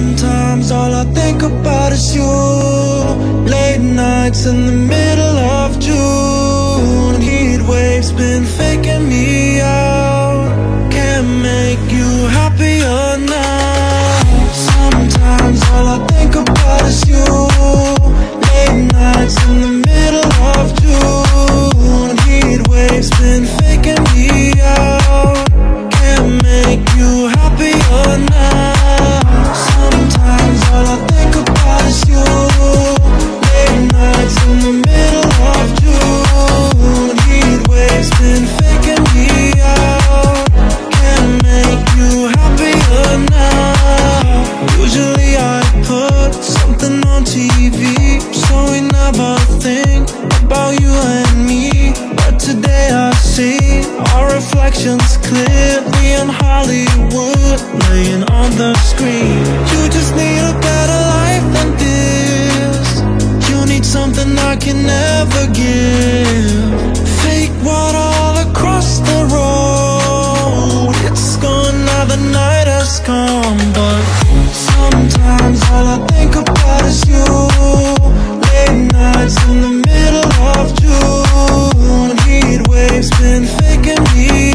Sometimes all I think about is you. Late nights in the middle So we never think about you and me. But today I see our reflections clearly in Hollywood Laying on the screen. You just need a better life than this. You need something I can never give nights in the middle of June. Heat waves been faking me.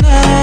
night